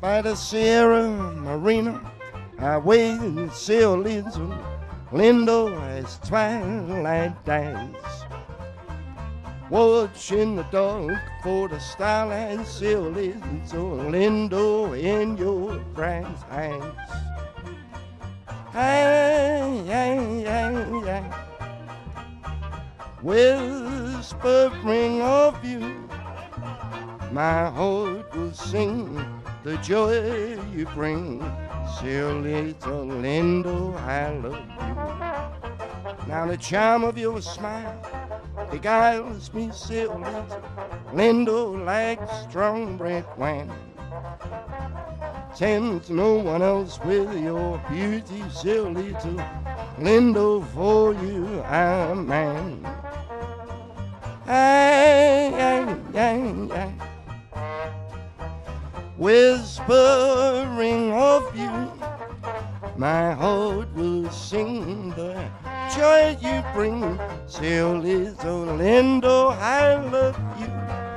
By the Sierra Morena, I wait Cielito Lindo as twilight dies. Watch in the dark for the starlight Cielito Lindo in your bright eyes. Ay, ay, ay, ay. Whispering of you, my heart will sing the joy you bring. Little Lindo, I love you. Now the charm of your smile beguiles me, little Lindo, like strong red wine tempts no one else with your beauty, Cielito Lindo, for you I'm man. Ay, ay, ay, ay. Whispering of you, my heart will sing the joy you bring. Silly Lindo, oh, I love you.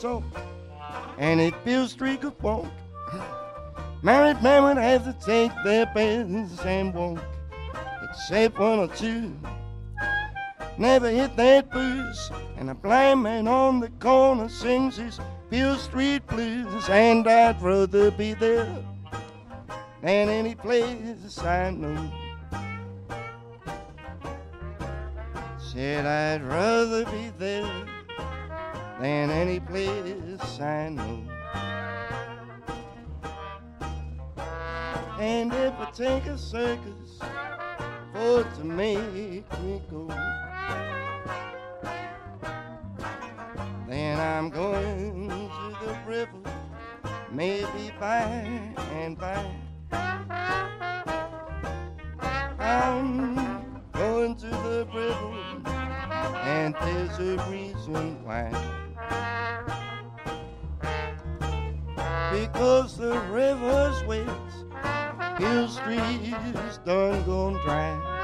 Talk, and it feels streak of walk. Married men would have to take their beds and walk, except one or two. Never hit that booze, and a blind man on the corner sings his Beale Street blues, and I'd rather be there than any place I know. Said I'd rather be there than any place I know. And if I take a circus for to make me go, then I'm going to the river, maybe by and by. I'm going to the river, and there's a reason why. Because the river's wet Beale Street is done gone dry.